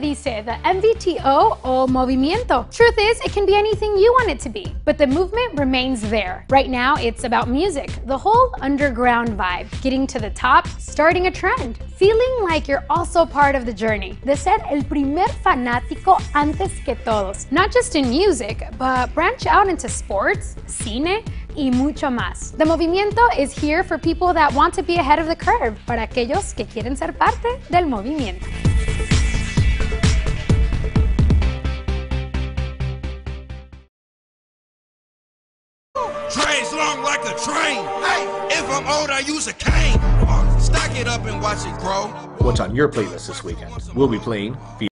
dice, the MVTO o movimiento. Truth is, it can be anything you want it to be, but the movement remains there. Right now, it's about music, the whole underground vibe, getting to the top, starting a trend, feeling like you're also part of the journey. De ser el primer fanático antes que todos. Not just in music, but branch out into sports, cine, y mucho más. The Movimiento is here for people that want to be ahead of the curve, para aquellos que quieren ser parte del movimiento. Trains long like a train. Hey, if I'm old, I use a cane. Stock it up and watch it grow. What's on your playlist this weekend? We'll be playing